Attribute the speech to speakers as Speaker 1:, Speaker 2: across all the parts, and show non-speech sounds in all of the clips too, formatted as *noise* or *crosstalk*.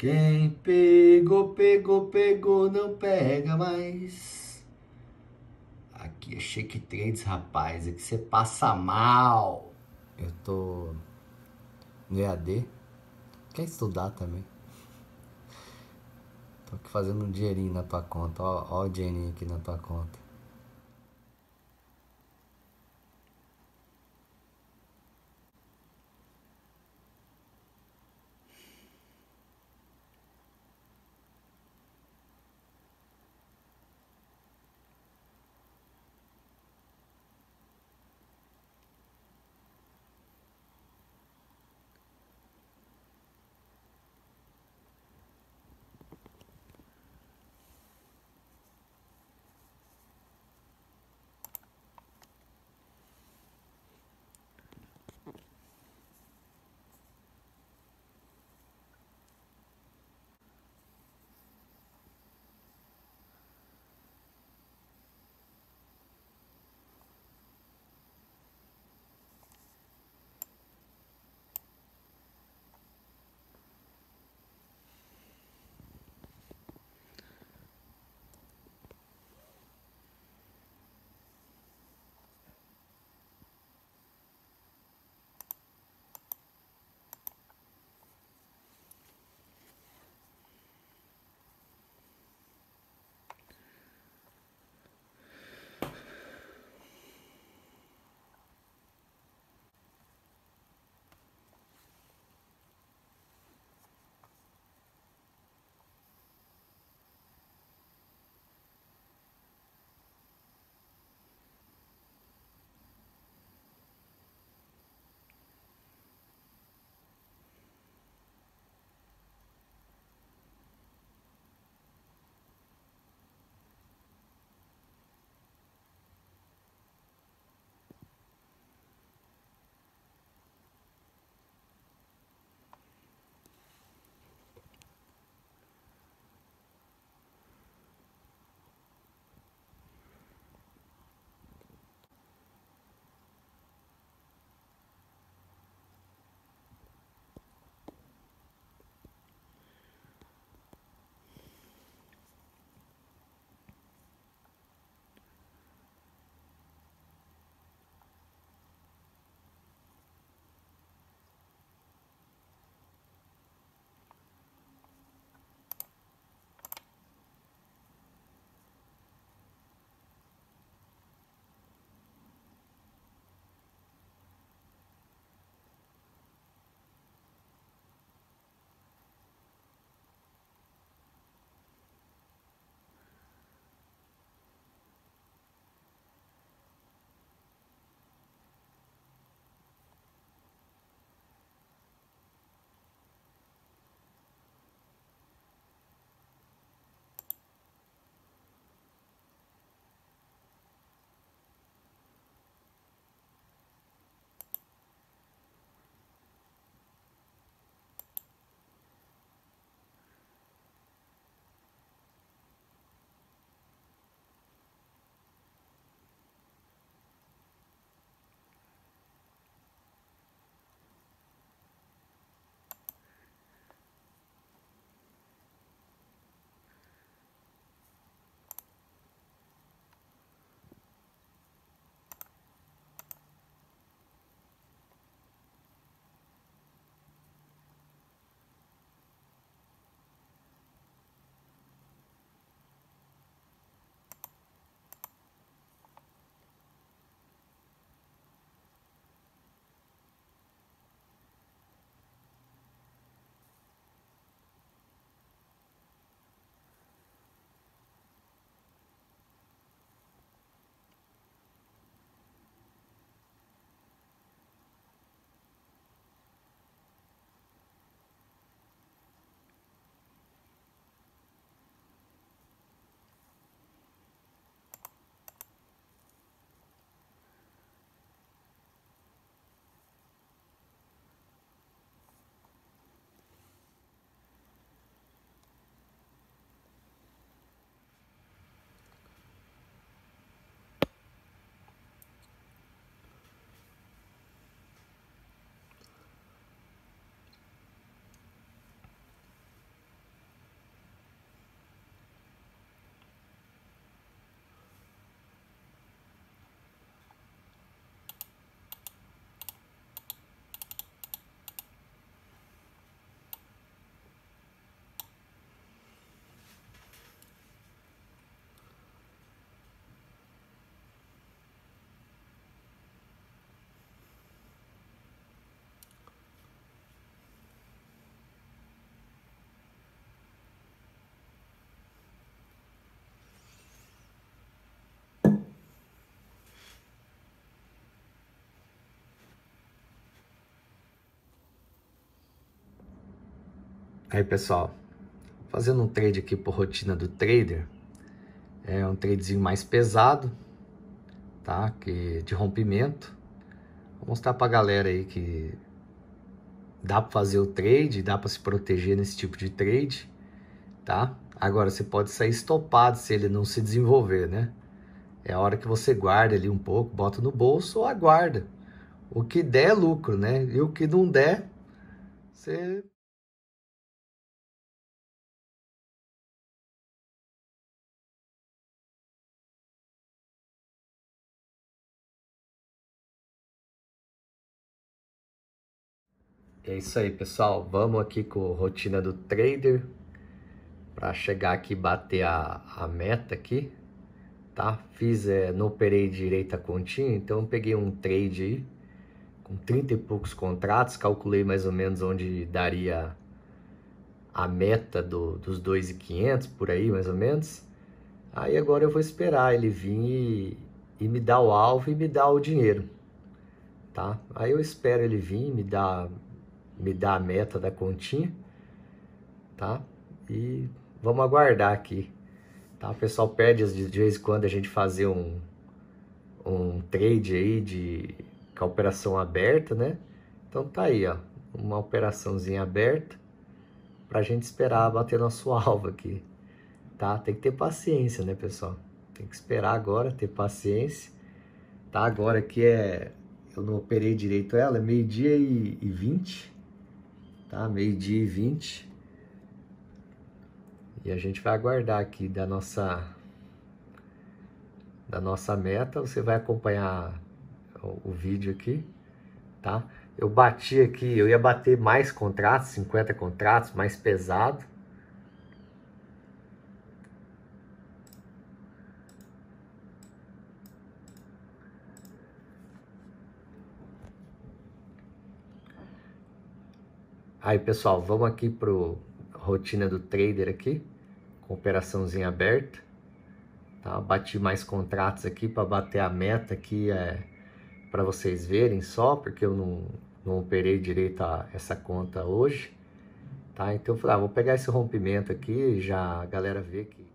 Speaker 1: Quem pegou, pegou, pegou, não pega mais. Aqui é Shake Trades, rapaz. Aqui você passa mal. Eu tô no EAD. Quer estudar também? Tô aqui fazendo um dinheirinho na tua conta. Ó, ó o dinheirinho aqui na tua conta. Aí pessoal, fazendo um trade aqui por rotina do trader, é um tradezinho mais pesado, tá? Que de rompimento. Vou mostrar pra galera aí que dá para fazer o trade, dá para se proteger nesse tipo de trade, tá? Agora você pode sair estopado se ele não se desenvolver, né? É a hora que você guarda ali um pouco, bota no bolso ou aguarda. O que der é lucro, né? E o que não der, você É isso aí, pessoal. Vamos aqui com a rotina do trader para chegar aqui e bater a, a meta aqui, tá? Fiz, é, não operei direito a continha, então peguei um trade aí com 30 e poucos contratos, calculei mais ou menos onde daria a meta do, dos 2,500 por aí, mais ou menos. Aí agora eu vou esperar ele vir e, e me dar o alvo e me dar o dinheiro, tá? Aí eu espero ele vir, me dar me dar a meta da continha, tá? E vamos aguardar aqui, tá? O pessoal pede de vez em quando a gente fazer um, um trade aí de com a operação aberta, né? Então tá aí, ó, uma operaçãozinha aberta pra gente esperar bater nosso *laughs* alvo aqui, tá? Tem que ter paciência, né, pessoal? Tem que esperar agora, ter paciência, tá? Agora aqui é... Eu não operei direito ela, é meio-dia e, e 20, tá? Meio-dia e 20. E a gente vai aguardar aqui da nossa da nossa meta. Você vai acompanhar o, o vídeo aqui, tá? Eu bati aqui, eu ia bater mais contratos, 50 contratos, mais pesado. Aí, pessoal, vamos aqui pro rotina do trader aqui, com operaçãozinha aberta. Tá? Bati mais contratos aqui para bater a meta aqui, é, para vocês verem só, porque eu não, não operei direito a, essa conta hoje. Tá? Então eu falei, ah, vou pegar esse rompimento aqui já a galera vê que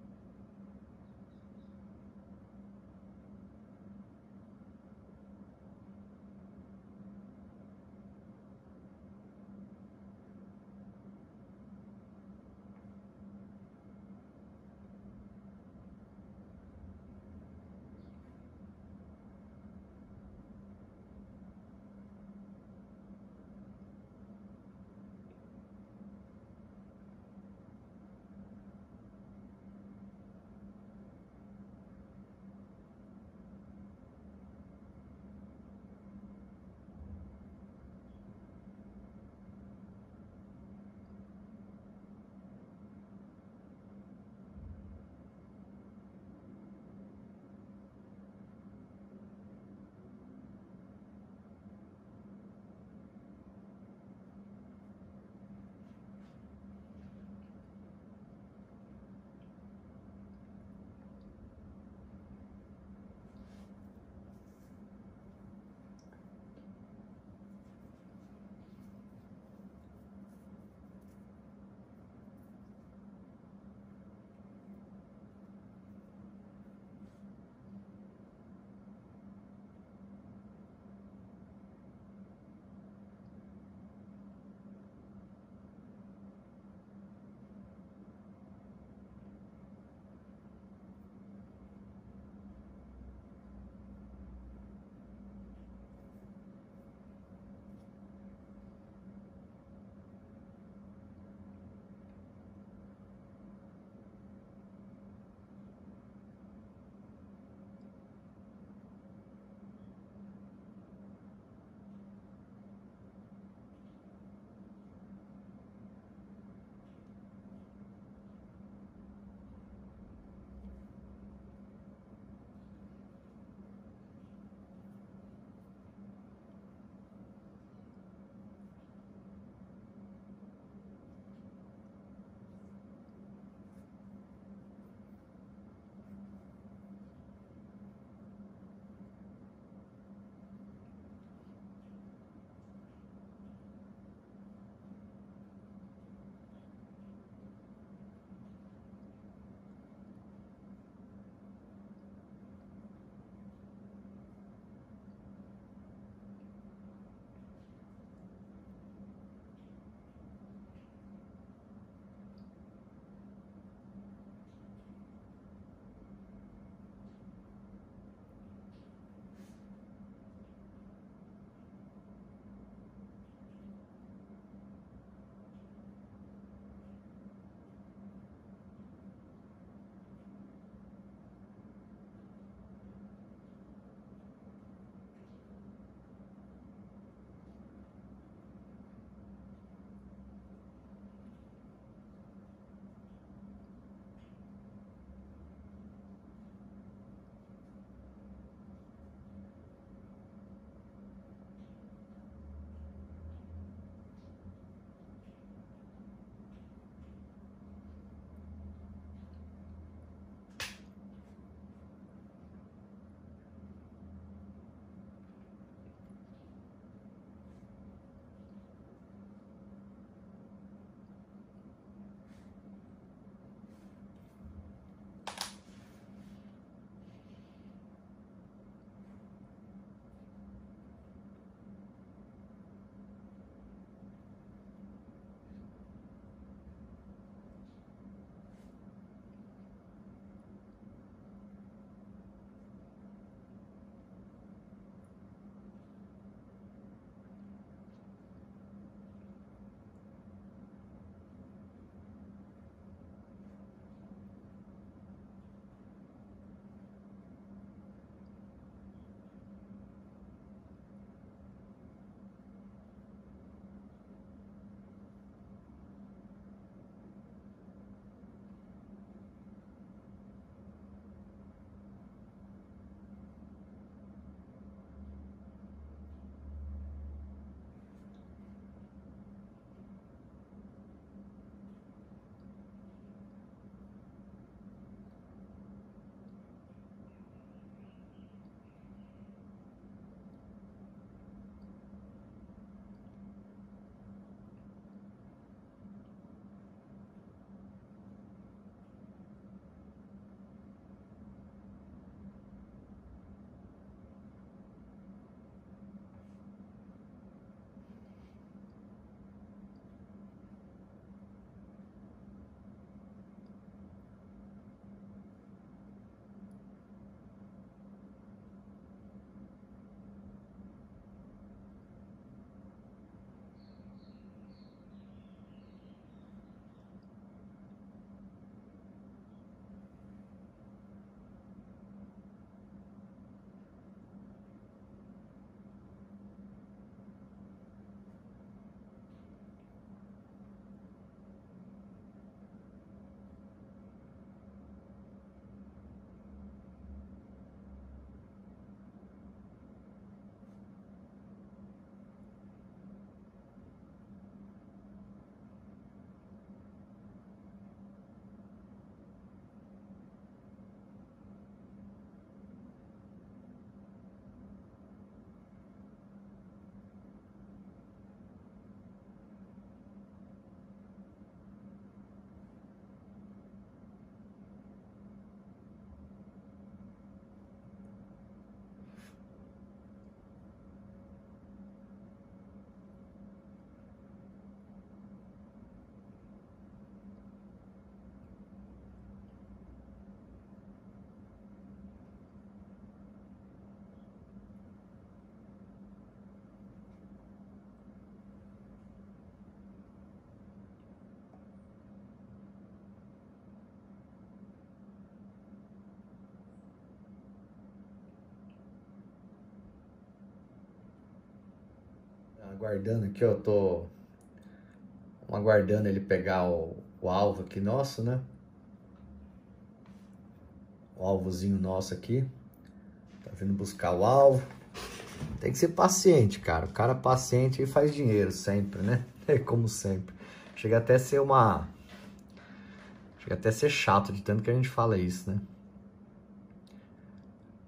Speaker 1: Aguardando aqui, ó, tô aguardando ele pegar o, o alvo aqui nosso, né? O alvozinho nosso aqui. Tá vindo buscar o alvo. Tem que ser paciente, cara. O cara paciente e faz dinheiro sempre, né? *laughs* É como sempre. Chega até a ser uma... Chega até a ser chato de tanto que a gente fala isso, né?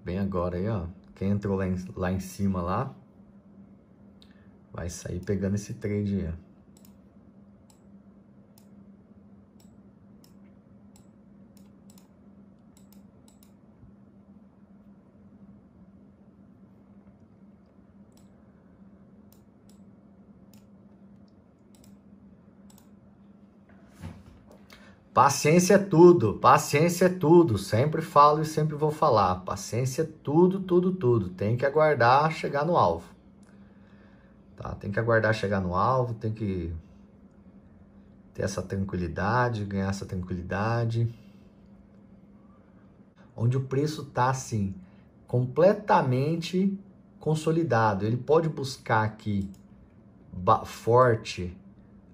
Speaker 1: Bem agora aí, ó. Quem entrou lá em, lá em cima lá, vai sair pegando esse trade aí. Paciência é tudo, paciência é tudo. Sempre falo e sempre vou falar. Paciência é tudo, tudo, tudo. Tem que aguardar chegar no alvo. Tá? Tem que aguardar chegar no alvo, tem que ter essa tranquilidade, ganhar essa tranquilidade. Onde o preço está assim, completamente consolidado. Ele pode buscar aqui forte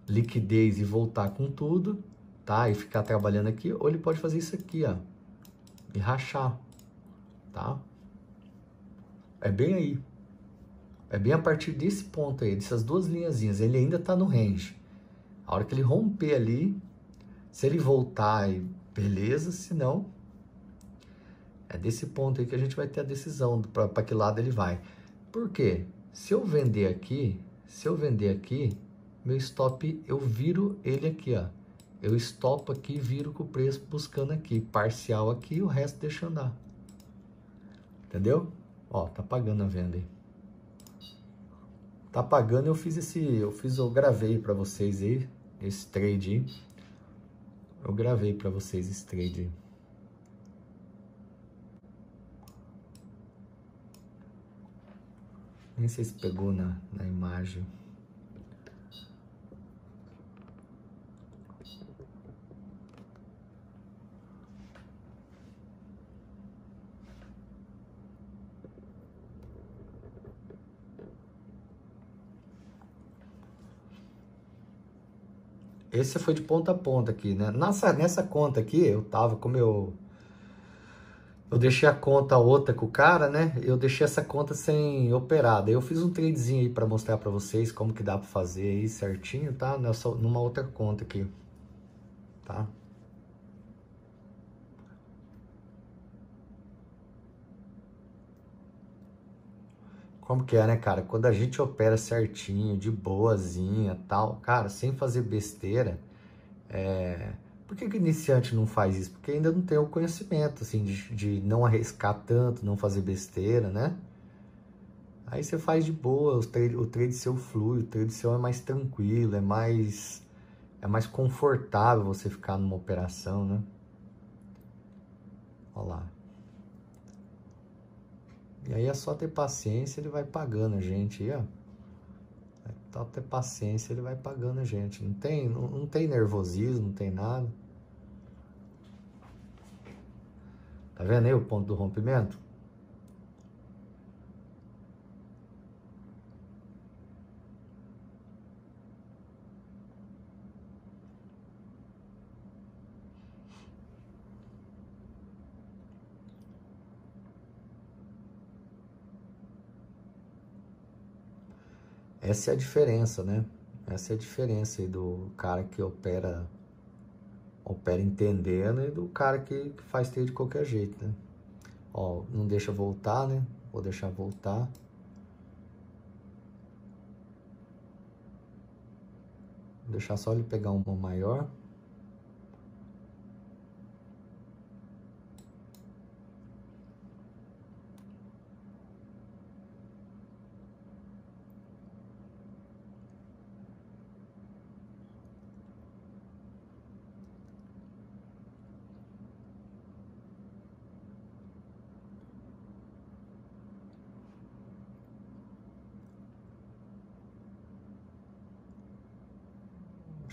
Speaker 1: liquidez e voltar com tudo tá? E ficar trabalhando aqui, ou ele pode fazer isso aqui, ó, e rachar, tá? É bem aí. É bem a partir desse ponto aí, dessas duas linhazinhas, ele ainda tá no range. A hora que ele romper ali, se ele voltar, beleza, se não, é desse ponto aí que a gente vai ter a decisão para que lado ele vai. Por quê? Se eu vender aqui, se eu vender aqui, meu stop, eu viro ele aqui, ó eu estopo aqui, viro com o preço buscando aqui, parcial aqui, o resto deixa andar. Entendeu? Ó, tá pagando a venda aí. Tá pagando, eu fiz esse, eu fiz, eu gravei para vocês aí, esse trade aí. Eu gravei para vocês esse trade aí. Nem sei se pegou na, na imagem. Esse foi de ponta a ponta aqui, né? Nessa, nessa conta aqui, eu tava, como eu... Eu deixei a conta outra com o cara, né? Eu deixei essa conta sem operar. Daí eu fiz um tradezinho aí para mostrar para vocês como que dá para fazer aí certinho, tá? Nessa, numa outra conta aqui, tá? Como que é, né, cara? Quando a gente opera certinho, de boazinha tal, cara, sem fazer besteira, é... por que, que iniciante não faz isso? Porque ainda não tem o conhecimento, assim, de, de não arriscar tanto, não fazer besteira, né? Aí você faz de boa, o trade, o trade seu flui, o trade seu é mais tranquilo, é mais, é mais confortável você ficar numa operação, né? Olha lá. E aí é só ter paciência, ele vai pagando a gente aí, ó. É só ter paciência, ele vai pagando a gente. Não tem, não, não tem nervosismo, não tem nada. Tá vendo aí o ponto do rompimento? Essa é a diferença, né? Essa é a diferença do cara que opera opera entendendo e do cara que, que faz ter de qualquer jeito, né? Ó, não deixa voltar, né? Vou deixar voltar. Vou deixar só ele pegar uma maior.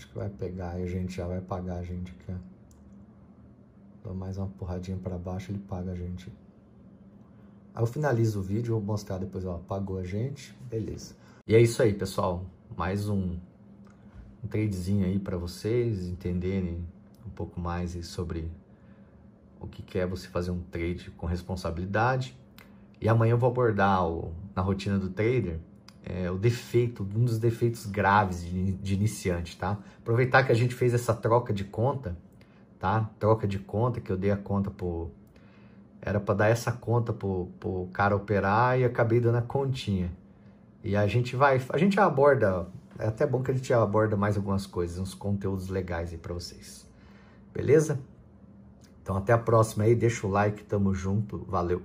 Speaker 1: Que vai pegar e a gente já vai pagar a gente aqui, ó. Dou mais uma porradinha para baixo, ele paga a gente. Aí eu finalizo o vídeo, vou mostrar depois, ó, pagou a gente, beleza. E é isso aí, pessoal. Mais um, um tradezinho aí para vocês entenderem um pouco mais sobre o que é você fazer um trade com responsabilidade. E amanhã eu vou abordar o, na rotina do trader é, o defeito, um dos defeitos graves de, de, iniciante, tá? Aproveitar que a gente fez essa troca de conta, tá? Troca de conta, que eu dei a conta pro... Era para dar essa conta pro, pro cara operar e acabei dando a continha. E a gente vai, a gente aborda, é até bom que a gente aborda mais algumas coisas, uns conteúdos legais aí para vocês. Beleza? Então até a próxima aí, deixa o like, tamo junto, valeu.